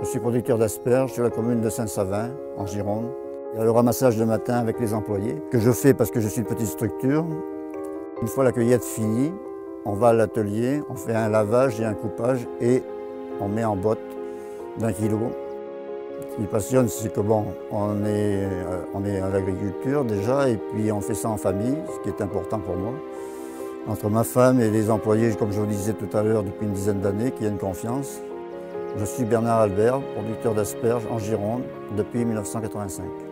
Je suis producteur d'asperges sur la commune de Saint-Savin, en Gironde. Il y a le ramassage le matin avec les employés, que je fais parce que je suis une petite structure. Une fois la cueillette finie, on va à l'atelier, on fait un lavage et un coupage et on met en botte d'un kilo. Ce qui passionne, c'est que bon, on est, euh, on est à l'agriculture déjà et puis on fait ça en famille, ce qui est important pour moi. Entre ma femme et les employés, comme je vous disais tout à l'heure, depuis une dizaine d'années, qui a une confiance. Je suis Bernard Albert, producteur d'asperges en Gironde depuis 1985.